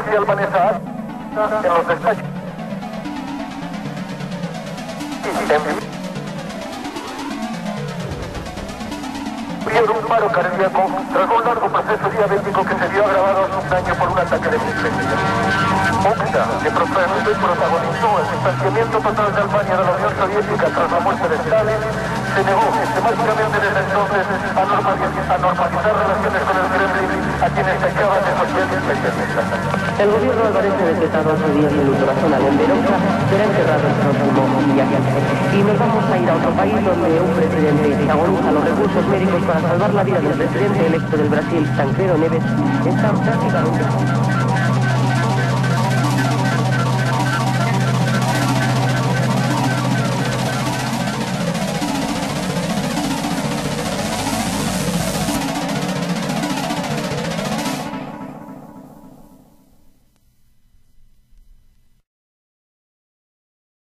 industria albanesa en los despachos. Murieron un paro cardíaco tras un largo proceso diabético que se vio agravado hace un año por un ataque de miseria. Oxa, que protagonizó el distanciamiento total de Albania de la Unión Soviética tras la muerte de Stalin, se negó sistemáticamente desde entonces a normalizar, a normalizar relaciones con el Kremlin, de socialistas y El gobierno albanés ha decretado hace días de luto nacional en Verosa, será enterrado el próximo viaje. Y nos vamos a ir a otro país donde un presidente agoniza los recursos médicos para salvar la vida del presidente electo del Brasil, Tancredo Neves, está prácticamente...